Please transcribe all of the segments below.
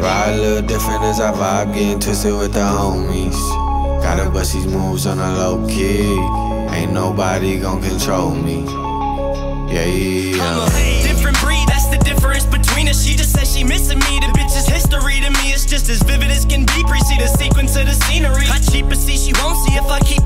little different as I vibe, getting twisted with the homies. Gotta bust these moves on a low key. Ain't nobody gon' control me. Yeah, yeah. I'm a different breed, that's the difference between us. She just says she missing me. The bitch is history to me, it's just as vivid as can be. Pre the sequence of the scenery. I cheap, see, she won't see if I keep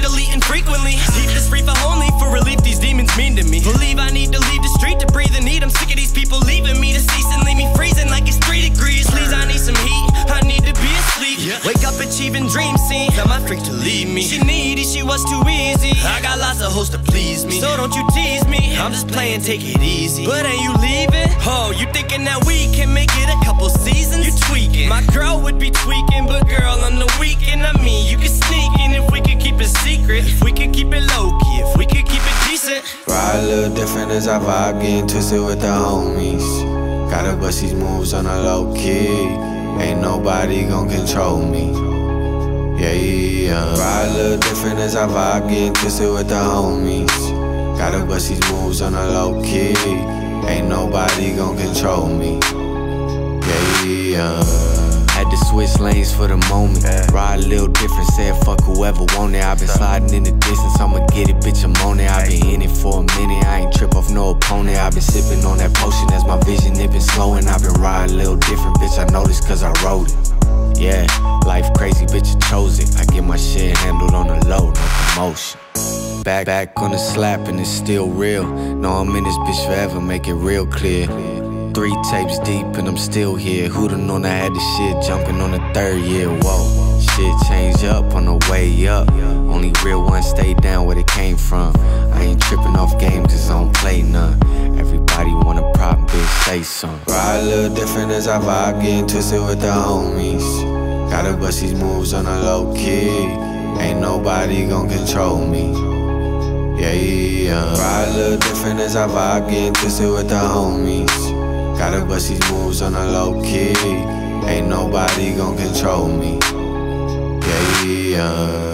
achieving dream scene. Tell my freak to leave me. She needy, she was too easy. I got lots of hoes to please me. So don't you tease me. I'm just playing, take it easy. But ain't you leaving? Oh, you thinking that we can make it a couple seasons? You tweaking. My girl would be tweaking, but girl, on the weekend, I mean, you can sneak in if we could keep it secret. If we could keep it low key, if we could keep it decent. Ride a little different as I vibe, getting twisted with the homies. Gotta bust these moves on a low key. Ain't nobody gon' control me. Yeah, yeah. Ride a little different as I vibe, getting twisted with the homies. Gotta bust these moves on a low key. Ain't nobody gon' control me. Yeah, yeah. Had to switch lanes for the moment. Ride a little different, said fuck whoever want it. i been sliding in the distance, I'ma get it, bitch, I'm on it. i been in it for a minute, I ain't trip off no opponent. i been sipping on that potion as my vision, it been slowing. i been riding a little different, bitch, I know this cause I wrote it. Yeah, life crazy, bitch, I chose it. I get my shit handled on the low, no promotion. Back, back on the slap and it's still real. No, I'm in this bitch forever, make it real clear. Three tapes deep and I'm still here. Who'da known I had this shit jumping on the third year? Whoa, shit change up on the way up. Only real ones stay down where they came from. I ain't tripping off games cause I don't play none. Everybody want a prop, bitch, say something. Ride a little different as I vibe, getting twisted with the homies. Gotta bust these moves on a low key. Ain't nobody gon' control me. Yeah, yeah. Ride a little different as I vibe, getting twisted with the homies. Gotta bust these moves on a low key. Ain't nobody gon' control me. Yeah, yeah.